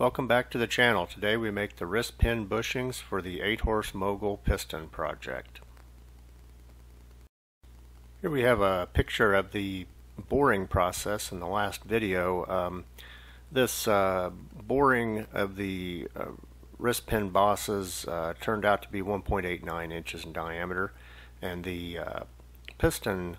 Welcome back to the channel. Today we make the wrist pin bushings for the 8-horse mogul piston project. Here we have a picture of the boring process in the last video. Um, this uh, boring of the uh, wrist pin bosses uh, turned out to be 1.89 inches in diameter and the uh, piston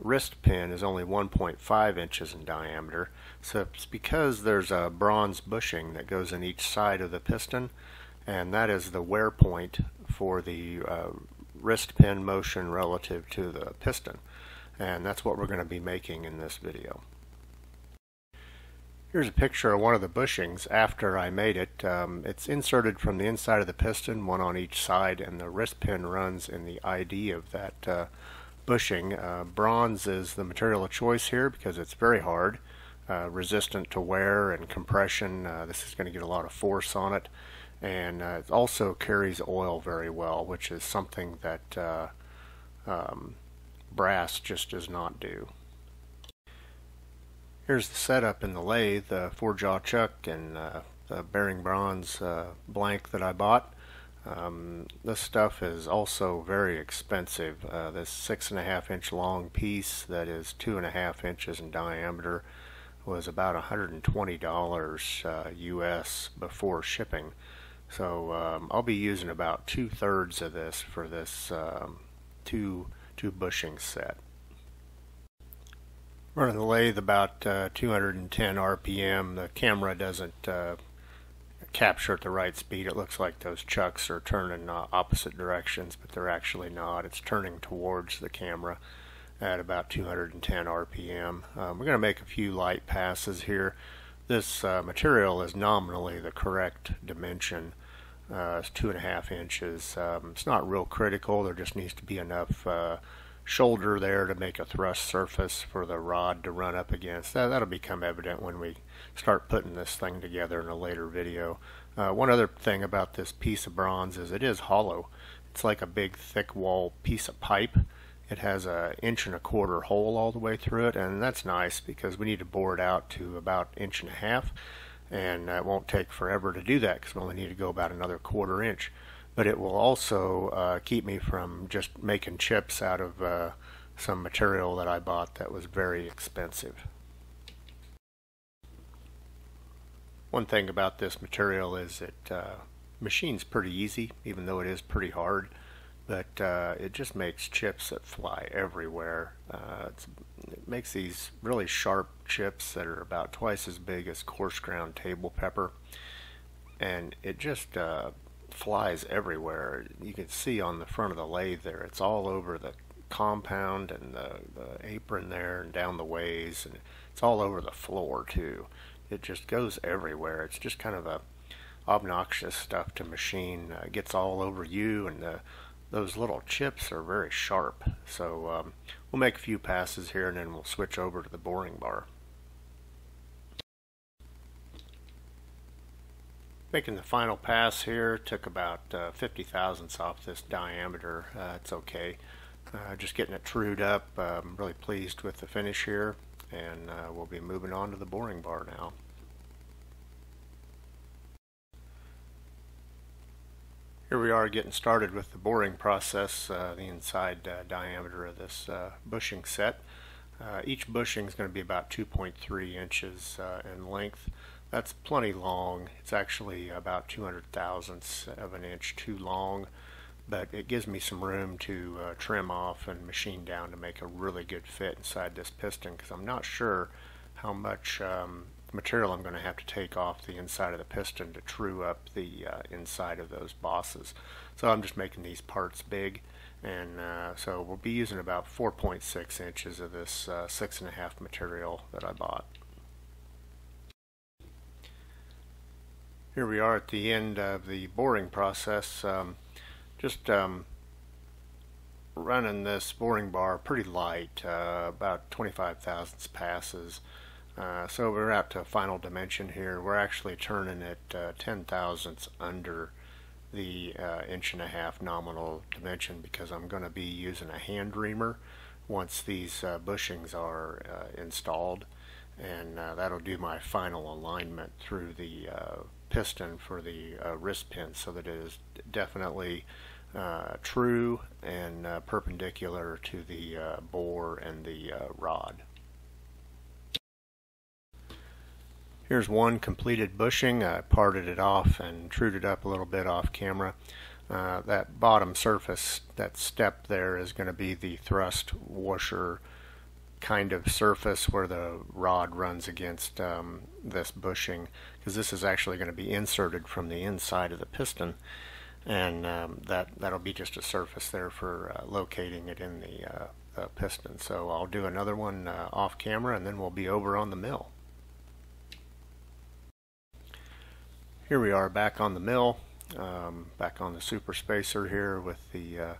wrist pin is only 1.5 inches in diameter. So it's because there's a bronze bushing that goes in each side of the piston, and that is the wear point for the uh, wrist pin motion relative to the piston. And that's what we're going to be making in this video. Here's a picture of one of the bushings after I made it. Um, it's inserted from the inside of the piston, one on each side, and the wrist pin runs in the ID of that uh, bushing. Uh, bronze is the material of choice here because it's very hard, uh, resistant to wear and compression. Uh, this is going to get a lot of force on it. And uh, it also carries oil very well, which is something that uh, um, brass just does not do. Here's the setup in the lathe, the four jaw chuck and uh, the bearing bronze blank that I bought. Um, this stuff is also very expensive. Uh, this six and a half inch long piece that is two and a half inches in diameter was about $120 uh, US before shipping. So um, I'll be using about two thirds of this for this um, two two bushing set. Running the lathe about uh, 210 RPM. The camera doesn't uh, capture at the right speed. It looks like those chucks are turning uh, opposite directions, but they're actually not. It's turning towards the camera at about 210 RPM. Um, we're going to make a few light passes here. This uh, material is nominally the correct dimension. Uh, it's two and a half inches. Um, it's not real critical. There just needs to be enough uh, shoulder there to make a thrust surface for the rod to run up against. That, that'll become evident when we start putting this thing together in a later video. Uh, one other thing about this piece of bronze is it is hollow. It's like a big thick wall piece of pipe. It has an inch and a quarter hole all the way through it and that's nice because we need to bore it out to about inch and a half and it won't take forever to do that because we only need to go about another quarter inch but it will also uh, keep me from just making chips out of uh, some material that I bought that was very expensive. One thing about this material is it uh, machine's pretty easy, even though it is pretty hard, but uh, it just makes chips that fly everywhere. Uh, it makes these really sharp chips that are about twice as big as coarse ground table pepper, and it just uh, flies everywhere. You can see on the front of the lathe there, it's all over the compound and the, the apron there and down the ways, and it's all over the floor too it just goes everywhere. It's just kind of a obnoxious stuff to machine. Uh, gets all over you, and the, those little chips are very sharp. So um, we'll make a few passes here, and then we'll switch over to the boring bar. Making the final pass here took about uh, 50 thousandths off this diameter. Uh, it's okay. Uh, just getting it trued up. I'm really pleased with the finish here and uh, we'll be moving on to the boring bar now. Here we are getting started with the boring process, uh, the inside uh, diameter of this bushing set. Each bushing is going to be about 2.3 inches in length. That's plenty long. It's actually about 200 thousandths of an inch too long but it gives me some room to uh, trim off and machine down to make a really good fit inside this piston because I'm not sure how much um, material I'm going to have to take off the inside of the piston to true up the uh, inside of those bosses. So I'm just making these parts big and uh, so we'll be using about 4.6 inches of this uh, six and a half material that I bought. Here we are at the end of the boring process. Um, just um, running this boring bar pretty light, uh, about 25 thousandths passes. Uh, so we're out to final dimension here. We're actually turning it uh, 10 thousandths under the uh, inch and a half nominal dimension because I'm going to be using a hand reamer once these uh, bushings are uh, installed and that'll do my final alignment through the piston for the uh, wrist pin so that it is definitely uh, true and uh, perpendicular to the uh, bore and the uh, rod. Here's one completed bushing. I parted it off and trued it up a little bit off camera. Uh, that bottom surface, that step there is going to be the thrust washer kind of surface where the rod runs against um, this bushing because this is actually going to be inserted from the inside of the piston. And um, that that'll be just a surface there for uh, locating it in the, uh, the, piston. So I'll do another one uh, off camera and then we'll be over on the mill. Here we are back on the mill um, back on the super spacer here with the uh,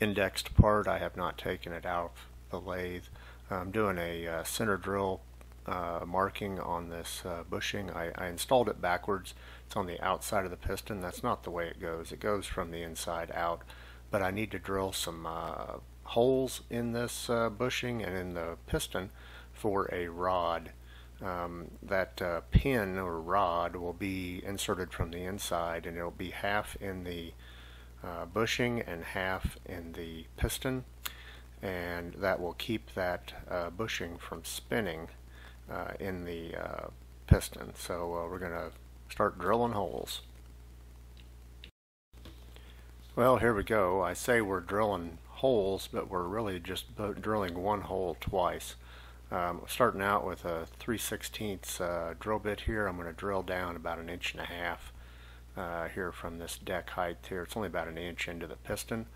indexed part. I have not taken it out of the lathe I'm doing a uh, center drill uh, marking on this uh, bushing. I, I, installed it backwards. It's on the outside of the piston. That's not the way it goes. It goes from the inside out. But I need to drill some uh, holes in this uh, bushing and in the piston for a rod. Um, that uh, pin or rod will be inserted from the inside and it'll be half in the bushing and half in the piston and that will keep that uh, bushing from spinning uh, in the uh, piston. So uh, we're going to start drilling holes. Well, here we go. I say we're drilling holes, but we're really just drilling one hole twice. Um, starting out with a 3 16 uh, drill bit here. I'm going to drill down about an inch and a half uh, here from this deck height here. It's only about an inch into the piston.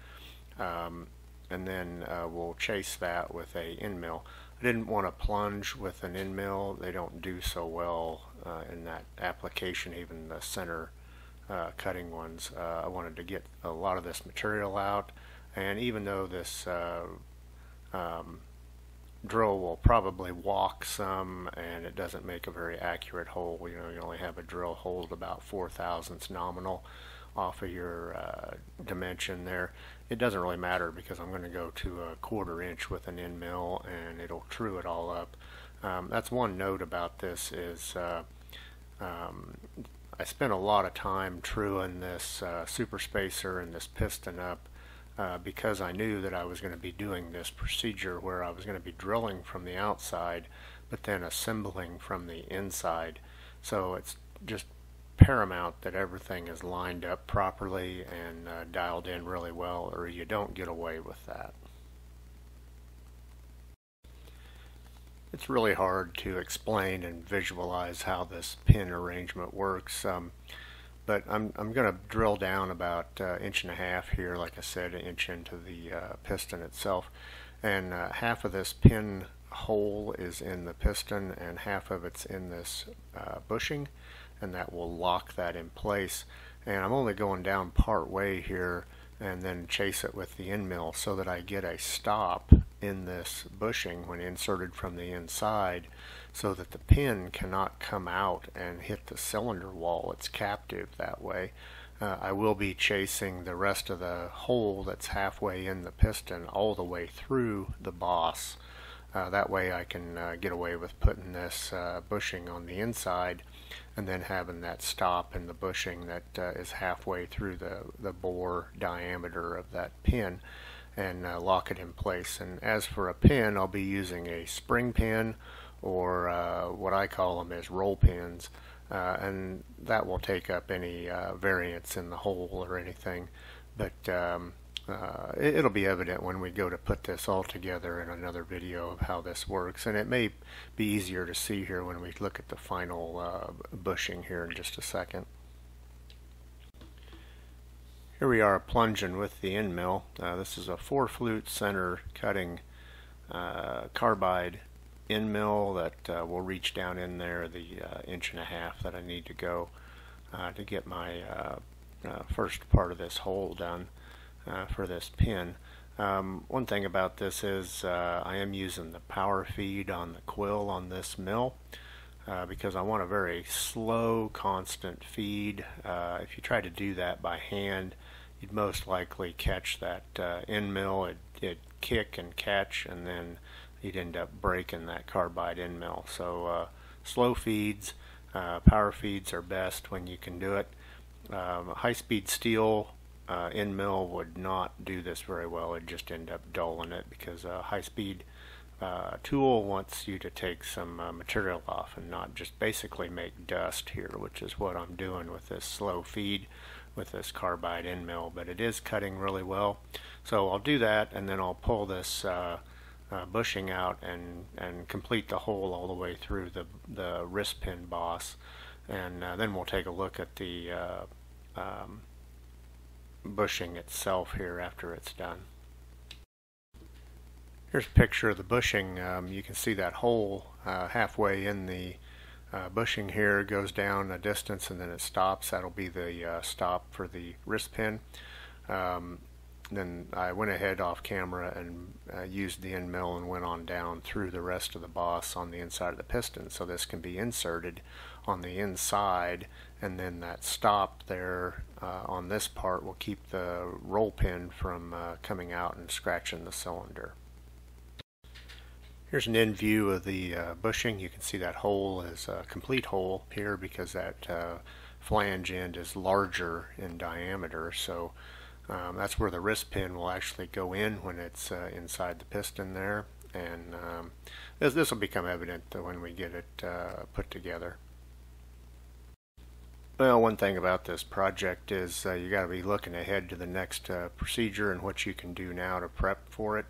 Um, and then uh, we'll chase that with a end mill. I didn't want to plunge with an end mill. They don't do so well uh, in that application, even the center uh, cutting ones. Uh, I wanted to get a lot of this material out, and even though this uh, um, drill will probably walk some and it doesn't make a very accurate hole, you know, you only have a drill hole at about four thousandths nominal off of your uh, dimension there it doesn't really matter because I'm going to go to a quarter inch with an end mill and it'll true it all up. Um, that's one note about this is uh, um, I spent a lot of time truing this uh, super spacer and this piston up uh, because I knew that I was going to be doing this procedure where I was going to be drilling from the outside but then assembling from the inside. So it's just paramount that everything is lined up properly and uh, dialed in really well or you don't get away with that. It's really hard to explain and visualize how this pin arrangement works um, but I'm, I'm going to drill down about uh, inch and a half here like I said an inch into the uh, piston itself and uh, half of this pin hole is in the piston and half of it's in this uh, bushing and that will lock that in place. And I'm only going down part way here and then chase it with the end mill so that I get a stop in this bushing when inserted from the inside so that the pin cannot come out and hit the cylinder wall. It's captive that way. Uh, I will be chasing the rest of the hole that's halfway in the piston all the way through the boss. Uh, that way I can uh, get away with putting this uh, bushing on the inside and then having that stop in the bushing that uh, is halfway through the, the bore diameter of that pin and uh, lock it in place. And as for a pin, I'll be using a spring pin or uh, what I call them as roll pins. Uh, and that will take up any uh, variance in the hole or anything. But um, uh, it, will be evident when we go to put this all together in another video of how this works and it may be easier to see here when we look at the final uh, bushing here in just a second. Here we are plunging with the end mill. Uh, this is a four flute center cutting uh, carbide end mill that uh, will reach down in there the uh, inch and a half that I need to go to get my first part of this hole done uh, for this pin. Um, one thing about this is uh, I am using the power feed on the quill on this mill uh, because I want a very slow constant feed. Uh, if you try to do that by hand you'd most likely catch that uh, end mill, it, it'd kick and catch and then you'd end up breaking that carbide end mill. So uh, slow feeds power feeds are best when you can do it. Um, high-speed steel uh, end mill would not do this very well. It'd just end up dulling it because a high-speed uh, tool wants you to take some uh, material off and not just basically make dust here, which is what I'm doing with this slow feed with this carbide end mill, but it is cutting really well. So I'll do that and then I'll pull this uh, uh, bushing out and, and complete the hole all the way through the, the wrist pin boss. And uh, then we'll take a look at the uh, um, bushing itself here after it's done. Here's a picture of the bushing. Um, you can see that hole uh, halfway in the uh, bushing here goes down a distance and then it stops. That'll be the uh, stop for the wrist pin. Um, then I went ahead off camera and uh, used the end mill and went on down through the rest of the boss on the inside of the piston. So this can be inserted on the inside and then that stop there uh, on this part will keep the roll pin from uh, coming out and scratching the cylinder. Here's an in view of the uh, bushing. You can see that hole is a complete hole here because that uh, flange end is larger in diameter. So um, that's where the wrist pin will actually go in when it's uh, inside the piston there. And um, this, this will become evident when we get it uh, put together. Well, one thing about this project is uh, you got to be looking ahead to the next uh, procedure and what you can do now to prep for it.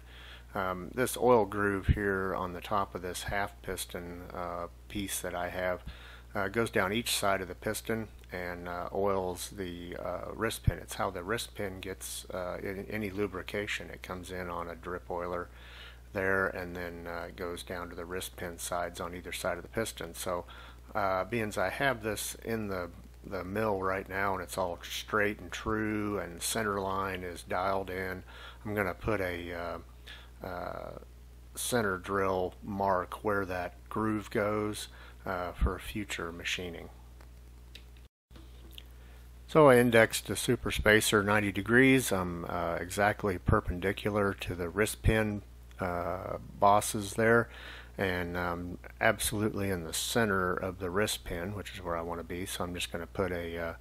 Um, this oil groove here on the top of this half piston uh, piece that I have uh, goes down each side of the piston and uh, oils the uh, wrist pin. It's how the wrist pin gets uh, any lubrication. It comes in on a drip oiler there and then uh, goes down to the wrist pin sides on either side of the piston. So being as I have this in the the mill right now and it's all straight and true and center line is dialed in, I'm going to put a uh, center drill mark where that groove goes uh, for future machining. So I indexed the super spacer 90 degrees. I'm uh, exactly perpendicular to the wrist pin uh, bosses there and um, absolutely in the center of the wrist pin which is where I want to be so I'm just going to put a uh,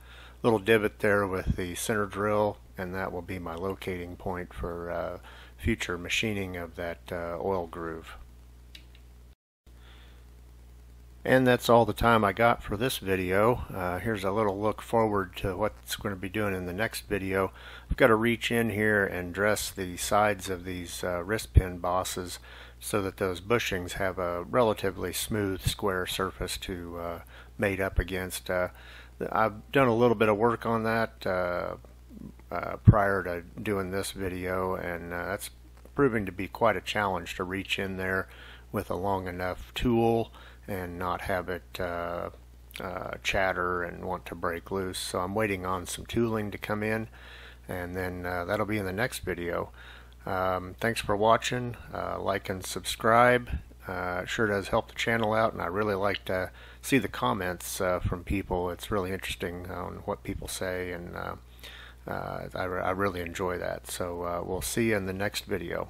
little divot there with the center drill and that will be my locating point for uh, future machining of that uh, oil groove. And that's all the time I got for this video. Uh, here's a little look forward to what's going to be doing in the next video. I've got to reach in here and dress the sides of these uh, wrist pin bosses so that those bushings have a relatively smooth square surface to uh, mate up against. Uh, I've done a little bit of work on that uh, uh, prior to doing this video and that's proving to be quite a challenge to reach in there with a long enough tool and not have it uh, uh, chatter and want to break loose. So I'm waiting on some tooling to come in and then uh, that'll be in the next video. Um, thanks for watching. Uh, like and subscribe. Uh, sure does help the channel out and I really like to see the comments from people. It's really interesting on what people say and uh, I, I, really enjoy that. So uh, we'll see you in the next video.